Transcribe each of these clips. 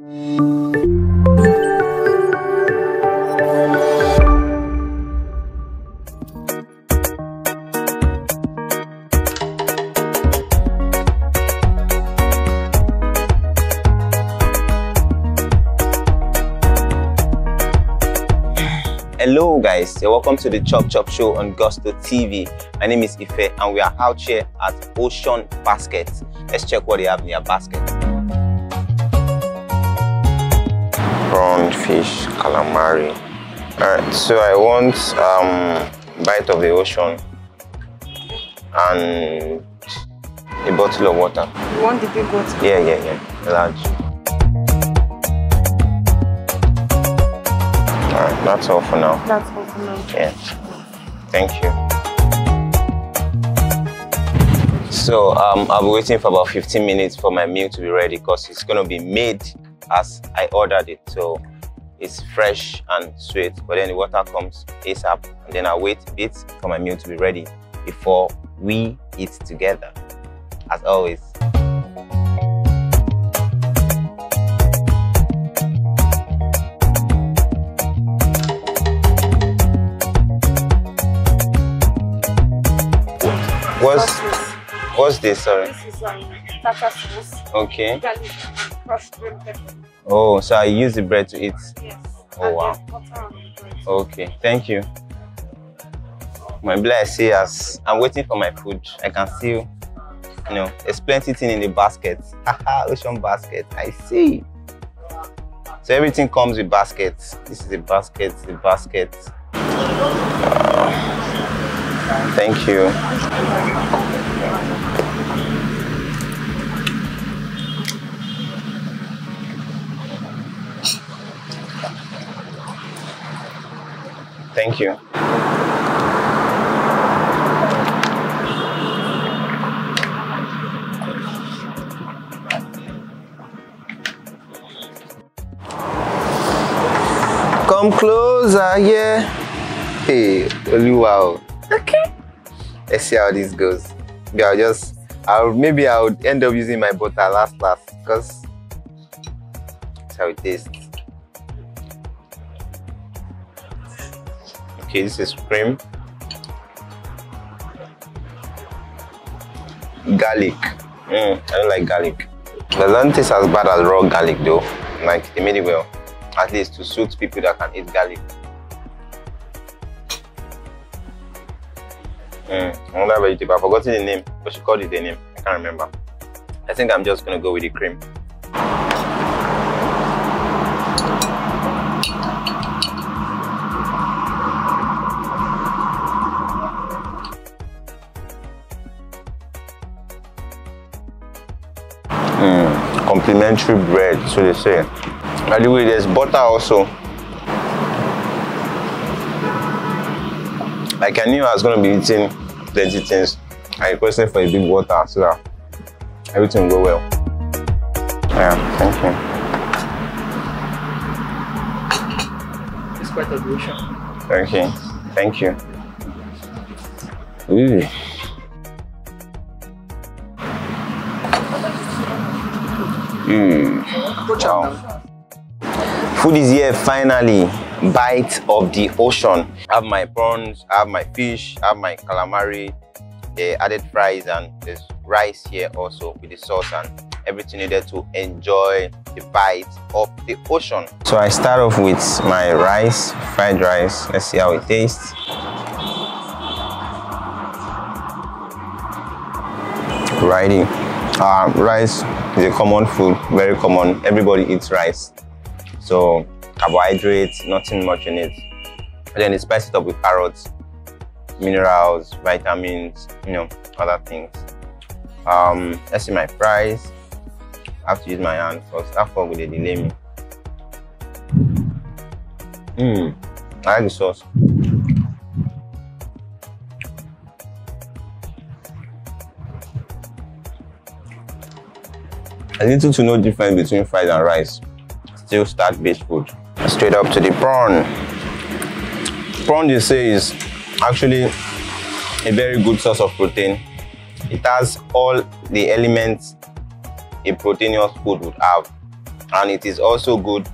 Hello guys, welcome to the Chop Chop Show on Gusto TV. My name is Ife and we are out here at Ocean Basket. Let's check what they have in their basket. Fish, calamari. Alright, so I want um, bite of the ocean and a bottle of water. You want the big water? Yeah, yeah, yeah, large. Alright, that's all for now. That's all for now. Yeah. Thank you. So um, I'll be waiting for about 15 minutes for my meal to be ready because it's going to be made as I ordered it. So it's fresh and sweet, but then the water comes ASAP. And then I'll wait a bit for my meal to be ready before we eat together. As always. What's what's this? Sorry. This is um, tartar sauce, Okay. Garlic, and crushed pepper. Oh, so I use the bread to eat. Yes. Oh, wow. there's butter on the bread. Okay, thank you. My blood see as I'm waiting for my food. I can see, you know, there's plenty thing in the basket. Haha, ocean basket. I see. So everything comes with baskets. This is the basket, the basket. Uh, thank you. Thank you. Come closer, ah, yeah. Hey, Oluwa. Okay. Let's see how this goes. Maybe I'll just, I'll maybe I'll end up using my butter last last because that's how it tastes. This is cream. Garlic. Mm, I don't like garlic. Doesn't taste as bad as raw garlic though. Like they made it well. At least to suit people that can eat garlic. Mm, another vegetable. I've forgotten the name, but she called it the name. I can't remember. I think I'm just gonna go with the cream. Complimentary bread, so they say. By the way, there's butter also. Like I knew I was gonna be eating plenty things. I requested for a big water so that everything will go well. Yeah, thank you. It's quite a ocean. Okay, thank you. Ooh. Mm. Wow. Food is here finally. Bite of the ocean. I have my prawns, I have my fish, I have my calamari, the added fries, and there's rice here also with the sauce and everything needed to enjoy the bite of the ocean. So I start off with my rice, fried rice. Let's see how it tastes. Righty. Uh, rice is a common food, very common. Everybody eats rice. So carbohydrates, nothing much in it. Then they spice it up with carrots, minerals, vitamins, you know, other things. Um, let's see my fries. I have to use my hand first. One will delay me. Mmm, I like the sauce. Little to no difference between fries and rice. Still starch-based food. Straight up to the prawn. Prawn, they say, is actually a very good source of protein. It has all the elements a proteinous food would have. and it is also good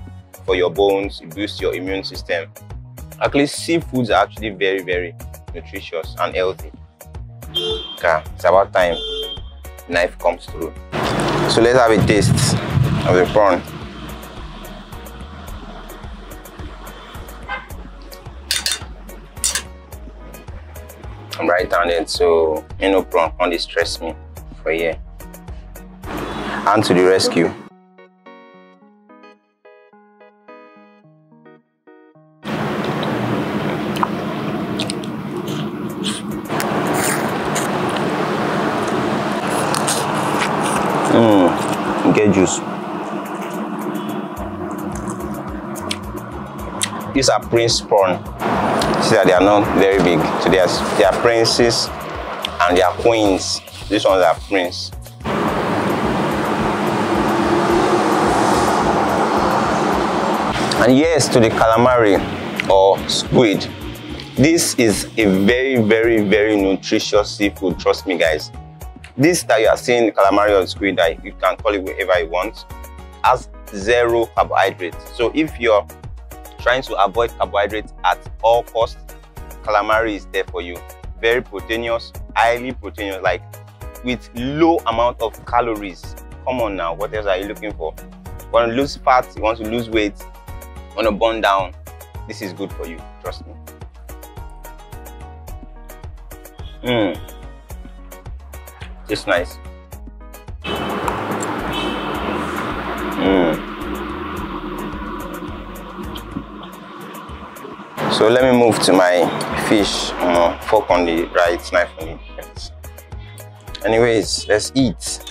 for your bones it boosts your immune system actually seafoods are actually very very nutritious and healthy okay it's about time knife comes through so let's have a taste of the prawn I'm right-handed, so you know prawn can't stress me for year. And to the rescue. Mmm, get juice. These are prince prawn. See that they are not very big. So they are, they are princes and they are queens. These ones are prince. And yes, to the calamari or squid. This is a very, very, very nutritious seafood. Trust me, guys. This that you are seeing, calamari or squid, that you can call it whatever you want, has zero carbohydrates. So if you're trying to avoid carbohydrates at all costs, calamari is there for you. Very proteinous, highly proteinous, like with low amount of calories. Come on now, what else are you looking for? You want to lose fat, you want to lose weight, you want to burn down, this is good for you, trust me. Mmm. Just nice. Mmm. So let me move to my fish, fork on the right, knife on the left. Anyways, let's eat.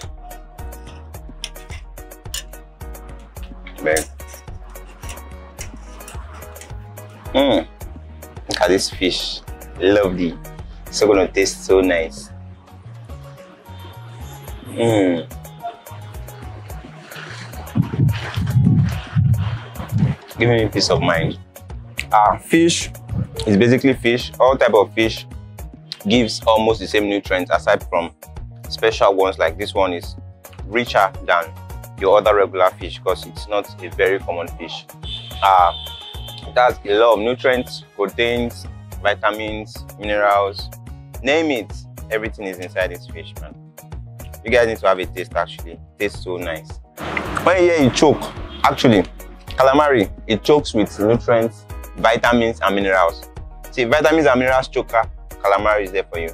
Man. Mmm. Look at this fish. Lovely. So gonna taste so nice. Mmm. Give me peace of mind. Uh, fish is basically fish. All type of fish gives almost the same nutrients aside from special ones like this one is richer than your other regular fish because it's not a very common fish. Uh, it has a lot of nutrients, proteins, vitamins, minerals, name it, everything is inside this fish, man. You guys need to have a taste actually. It tastes so nice. When you choke, actually, calamari, it chokes with nutrients, vitamins and minerals. See, vitamins and minerals choker, calamari is there for you.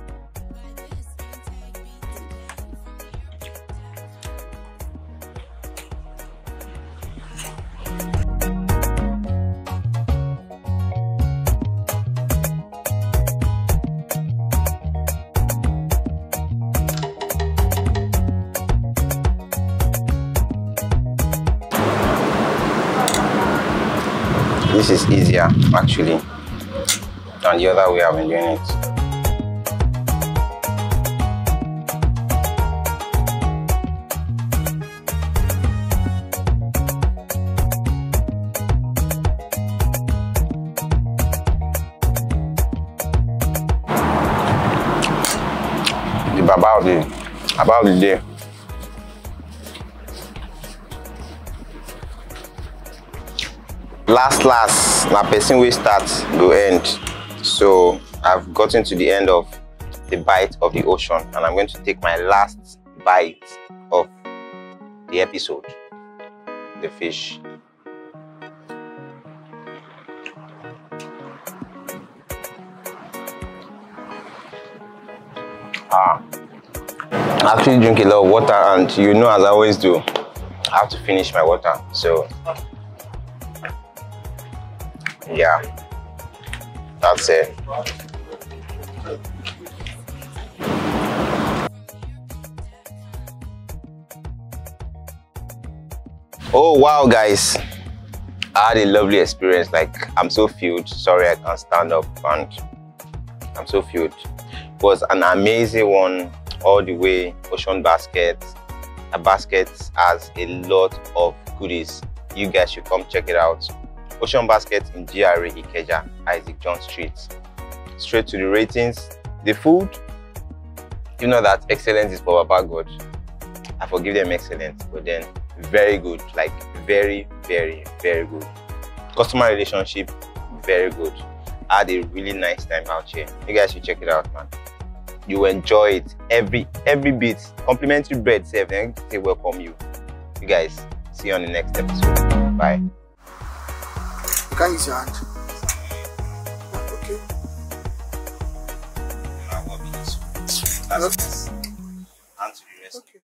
This is easier actually than the other way I've been doing it. Of the about the day. Last last na person wey start go end. So i've gotten to the end of the bite of the ocean and i'm going to take my last bite of the episode the fish. Ah. I actually drink a lot of water and you know as i always do i have to finish my water. So yeah. That's it. Oh wow guys. I had a lovely experience. Like i'm so filled. Sorry i can't stand up and i'm so filled. It was an amazing one all the way ocean basket. A basket has a lot of goodies. You guys should come check it out Ocean Basket in GRA Ikeja, Isaac John Street. Straight to the ratings. The food, you know that excellence is for Baba God. I forgive them excellence, but then very good. Like very, very, very good. Customer relationship, very good. I had a really nice time out here. You guys should check it out, man. You enjoy it every every bit. Complimentary bread, save. Then they welcome you. You guys see you on the next episode. Bye. You can't use your hand. Okay. That's Okay. Answer the rest. Okay.